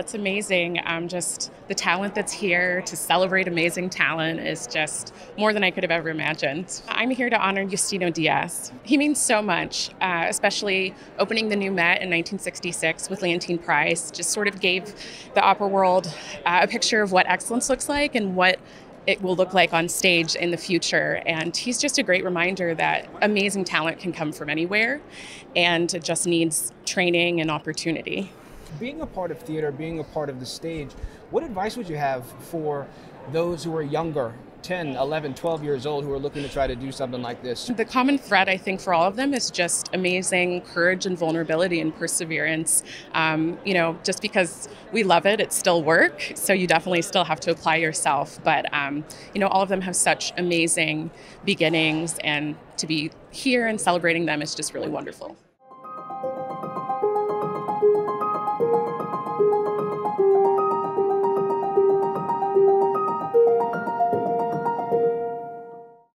It's amazing. Um, just the talent that's here to celebrate amazing talent is just more than I could have ever imagined. I'm here to honor Justino Diaz. He means so much, uh, especially opening the new Met in 1966 with Leontyne Price. Just sort of gave the opera world uh, a picture of what excellence looks like and what it will look like on stage in the future. And he's just a great reminder that amazing talent can come from anywhere and it just needs training and opportunity being a part of theater, being a part of the stage, what advice would you have for those who are younger 10, 11, 12 years old who are looking to try to do something like this? The common thread, I think, for all of them is just amazing courage and vulnerability and perseverance. Um, you know, just because we love it, it's still work. So you definitely still have to apply yourself. But, um, you know, all of them have such amazing beginnings, and to be here and celebrating them is just really wonderful.